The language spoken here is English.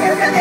you. can